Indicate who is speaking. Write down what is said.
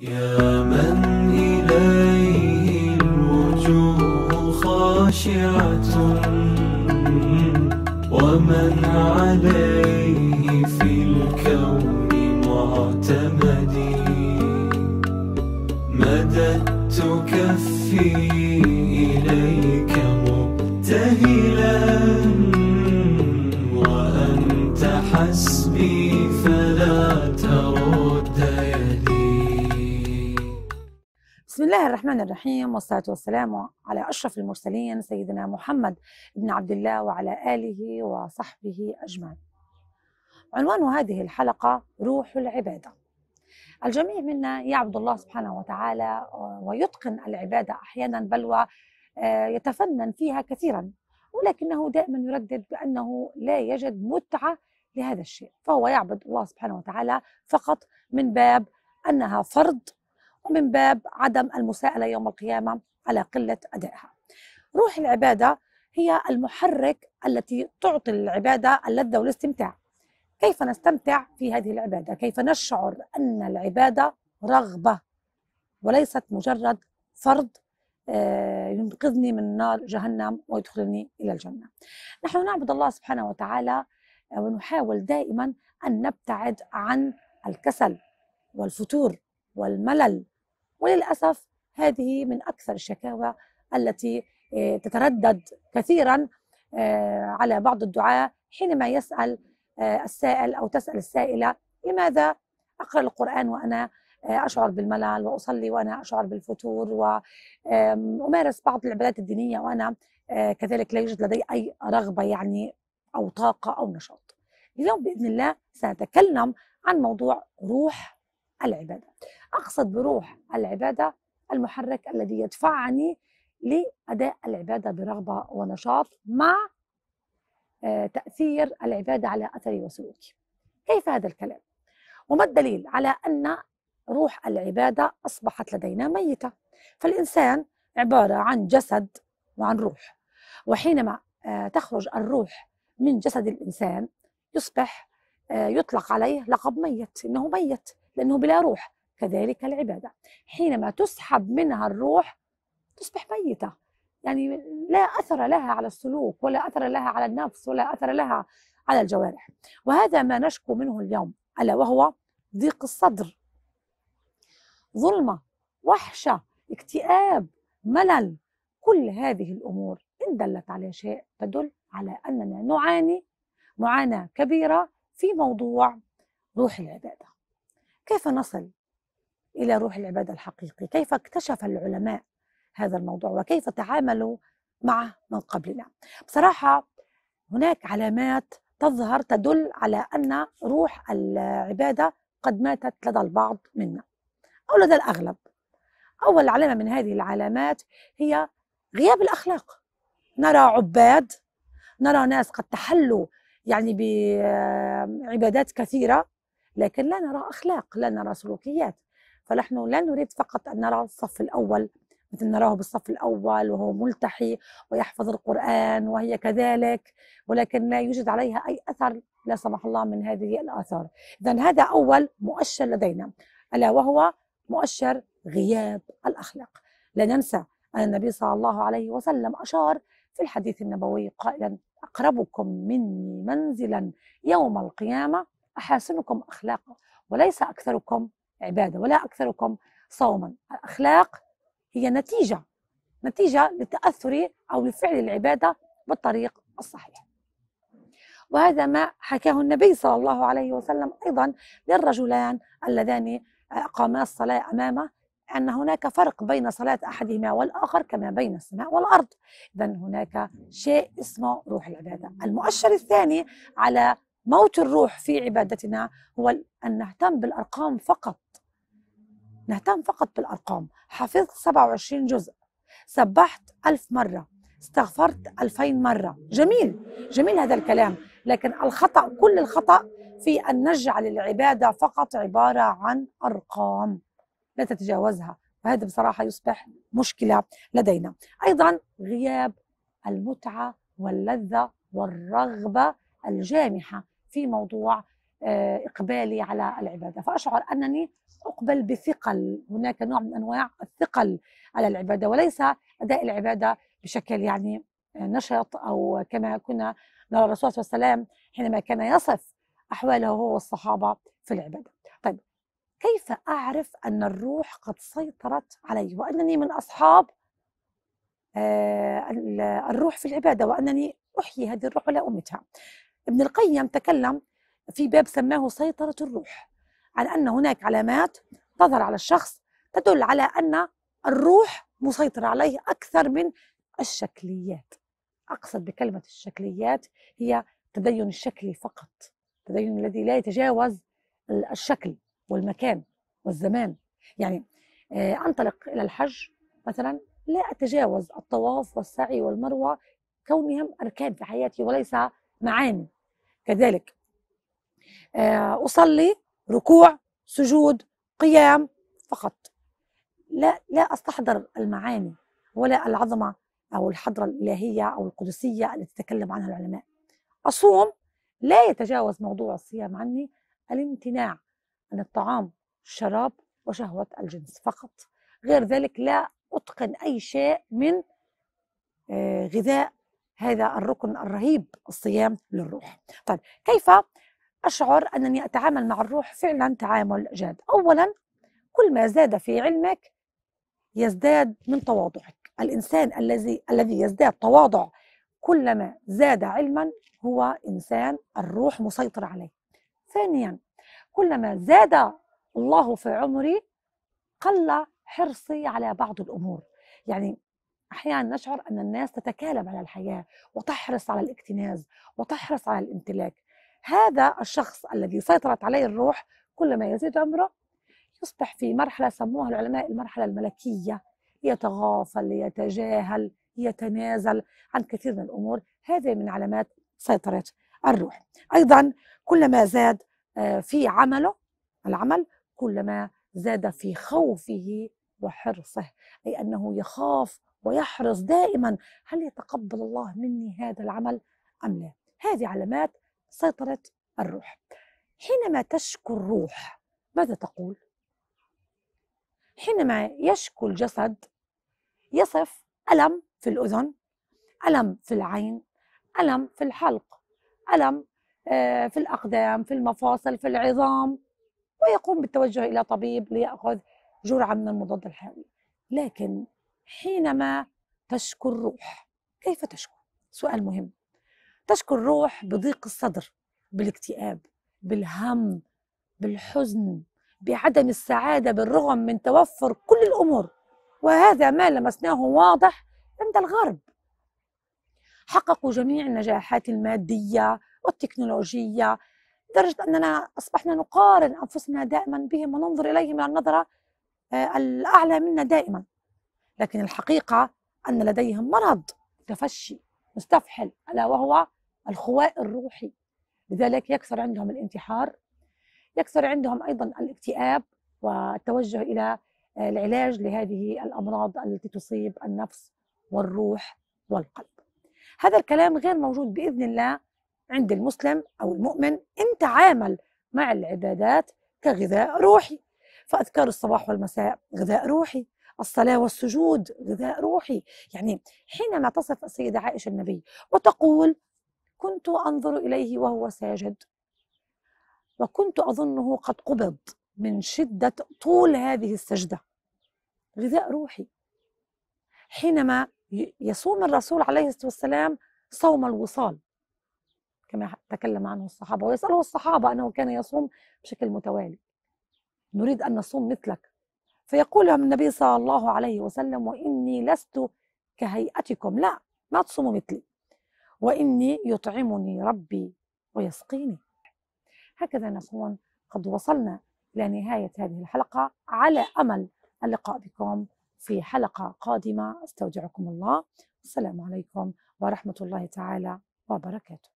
Speaker 1: يا من إليه الوجوه خاشعة ومن عليه في الكون معتمدي مددت كفي إليك
Speaker 2: الله الرحمن الرحيم والصلاة والسلام على أشرف المرسلين سيدنا محمد بن عبد الله وعلى آله وصحبه أجمعين. عنوان هذه الحلقة روح العبادة. الجميع منا يعبد الله سبحانه وتعالى ويتقن العبادة أحيانا بل ويتفنن فيها كثيرا ولكنه دائما يردد بأنه لا يجد متعة لهذا الشيء فهو يعبد الله سبحانه وتعالى فقط من باب أنها فرض ومن باب عدم المساءلة يوم القيامة على قلة أدائها. روح العبادة هي المحرك التي تعطي العبادة اللذة والاستمتاع. كيف نستمتع في هذه العبادة؟ كيف نشعر أن العبادة رغبة وليست مجرد فرض آه، ينقذني من نار جهنم ويدخلني إلى الجنة؟ نحن نعبد الله سبحانه وتعالى آه، ونحاول دائما أن نبتعد عن الكسل والفتور والملل وللأسف هذه من أكثر الشكاوى التي آه، تتردد كثيرا آه، على بعض الدعاة حينما يسأل آه، السائل أو تسأل السائلة لماذا أقرأ القرآن وأنا آه، أشعر بالملل وأصلي وأنا أشعر بالفتور وأمارس بعض العبادات الدينية وأنا آه، كذلك لا يوجد لدي أي رغبة يعني أو طاقة أو نشاط. اليوم بإذن الله سنتكلم عن موضوع روح العبادة. أقصد بروح العبادة المحرك الذي يدفعني لأداء العبادة برغبة ونشاط مع آه، تأثير العبادة على أثري وسلوكي. كيف هذا الكلام؟ وما الدليل على أن روح العبادة أصبحت لدينا ميتة؟ فالإنسان عبارة عن جسد وعن روح وحينما آه، تخرج الروح من جسد الإنسان يصبح آه، يطلق عليه لقب ميت إنه ميت لأنه بلا روح. كذلك العبادة. حينما تسحب منها الروح تصبح ميتة. يعني لا أثر لها على السلوك ولا أثر لها على النفس ولا أثر لها على الجوارح. وهذا ما نشكو منه اليوم ألا وهو ضيق الصدر. ظلمة وحشة اكتئاب ملل كل هذه الأمور إن دلت على شيء تدل على أننا نعاني معاناة كبيرة في موضوع روح العبادة. كيف نصل إلى روح العبادة الحقيقي كيف اكتشف العلماء هذا الموضوع وكيف تعاملوا معه من قبلنا؟ بصراحة هناك علامات تظهر تدل على أن روح العبادة قد ماتت لدى البعض منا أو لدى الأغلب. أول علامة من هذه العلامات هي غياب الأخلاق. نرى عباد نرى ناس قد تحلوا يعني بعبادات كثيرة لكن لا نرى أخلاق لا نرى سلوكيات. فنحن لا نريد فقط أن نرى الصف الأول مثل نراه بالصف الأول وهو ملتحي ويحفظ القرآن وهي كذلك ولكن لا يوجد عليها أي أثر لا سمح الله من هذه الآثار. إذا هذا أول مؤشر لدينا ألا وهو مؤشر غياب الأخلاق. لا ننسى أن النبي صلى الله عليه وسلم أشار في الحديث النبوي قائلا أقربكم مني منزلا يوم القيامة أحاسنكم أخلاقا وليس أكثركم عبادة ولا أكثركم صوما. الأخلاق هي نتيجة نتيجة لتأثر أو لفعل العبادة بالطريق الصحيح. وهذا ما حكاه النبي صلى الله عليه وسلم أيضا للرجلان اللذان أقاما الصلاة أمامه أن هناك فرق بين صلاة أحدهما والآخر كما بين السماء والأرض. إذا هناك شيء اسمه روح العبادة. المؤشر الثاني على موت الروح في عبادتنا هو أن نهتم بالأرقام فقط. نهتم فقط بالأرقام. حفظت 27 جزء. سبحت ألف مرة. استغفرت ألفين مرة. جميل. جميل هذا الكلام. لكن الخطأ كل الخطأ في أن نجعل العبادة فقط عبارة عن أرقام لا تتجاوزها. وهذا بصراحة يصبح مشكلة لدينا. أيضا غياب المتعة واللذة والرغبة الجامحة في موضوع آه، إقبالي على العبادة. فأشعر أنني أقبل بثقل. هناك نوع من أنواع الثقل على العبادة وليس أداء العبادة بشكل يعني نشط أو كما كنا نرى الرسول صلى الله عليه وسلم حينما كان يصف أحواله هو والصحابة في العبادة. طيب كيف أعرف أن الروح قد سيطرت علي؟ وأنني من أصحاب آه، الروح في العبادة وأنني أحيي هذه الروح ولا أمتها. ابن القيم تكلم في باب سماه سيطرة الروح على أن هناك علامات تظهر على الشخص تدل على أن الروح مسيطرة عليه أكثر من الشكليات. أقصد بكلمة الشكليات هي التدين الشكلي فقط التدين الذي لا يتجاوز الشكل والمكان والزمان. يعني آه، أنطلق إلى الحج مثلا لا أتجاوز الطواف والسعي والمروة كونهم أركان في حياتي وليس معاني. كذلك أصلي ركوع سجود قيام فقط. لا لا أستحضر المعاني ولا العظمة أو الحضرة الإلهية أو القدسية التي تكلم عنها العلماء. أصوم لا يتجاوز موضوع الصيام عني الامتناع عن الطعام الشراب وشهوة الجنس فقط. غير ذلك لا أتقن أي شيء من آه، غذاء هذا الركن الرهيب الصيام للروح. طيب كيف أشعر أنني أتعامل مع الروح فعلا تعامل جاد. أولا كل ما زاد في علمك يزداد من تواضعك. الإنسان الذي الذي يزداد تواضع كلما زاد علما هو إنسان الروح مسيطر عليه. ثانيا كلما زاد الله في عمري قل حرصي على بعض الأمور. يعني أحيانا نشعر أن الناس تتكالب على الحياة وتحرص على الاكتناز وتحرص على الامتلاك. هذا الشخص الذي سيطرت عليه الروح كلما يزيد عمره يصبح في مرحلة سموها العلماء المرحلة الملكية يتغافل يتجاهل يتنازل عن كثير من الأمور. هذه من علامات سيطرة الروح. أيضا كلما زاد آه، في عمله العمل كلما زاد في خوفه وحرصه أي أنه يخاف ويحرص دائما هل يتقبل الله مني هذا العمل أم لا. هذه علامات سيطرة الروح حينما تشكو الروح ماذا تقول؟ حينما يشكو الجسد يصف ألم في الأذن ألم في العين ألم في الحلق ألم آه، في الأقدام في المفاصل في العظام ويقوم بالتوجه إلى طبيب ليأخذ جرعة من المضاد الحيوي لكن حينما تشكو الروح كيف تشكو؟ سؤال مهم تشكو الروح بضيق الصدر بالاكتئاب بالهم بالحزن بعدم السعادة بالرغم من توفر كل الأمور. وهذا ما لمسناه واضح عند الغرب. حققوا جميع النجاحات المادية والتكنولوجية لدرجة أننا أصبحنا نقارن أنفسنا دائما بهم وننظر إليهم النظرة آه، الأعلى منا دائما. لكن الحقيقة أن لديهم مرض تفشي مستفحل ألا وهو الخواء الروحي. لذلك يكثر عندهم الانتحار يكثر عندهم أيضا الاكتئاب والتوجه إلى العلاج لهذه الأمراض التي تصيب النفس والروح والقلب. هذا الكلام غير موجود بإذن الله عند المسلم أو المؤمن إن تعامل مع العبادات كغذاء روحي. فأذكار الصباح والمساء غذاء روحي الصلاة والسجود غذاء روحي. يعني حينما تصف السيدة عائشة النبي وتقول كنت أنظر إليه وهو ساجد. وكنت أظنه قد قبض من شدة طول هذه السجدة. غذاء روحي. حينما يصوم الرسول عليه الصلاة والسلام صوم الوصال. كما تكلم عنه الصحابة. ويسأله الصحابة أنه كان يصوم بشكل متوالي. نريد أن نصوم مثلك. فيقول لهم النبي صلى الله عليه وسلم وإني لست كهيئتكم. لا ما تصوموا مثلي. وإني يطعمني ربي ويسقيني. هكذا نكون قد وصلنا إلى نهاية هذه الحلقة. على أمل اللقاء بكم في حلقة قادمة. أستودعكم الله. السلام عليكم ورحمة الله تعالى وبركاته.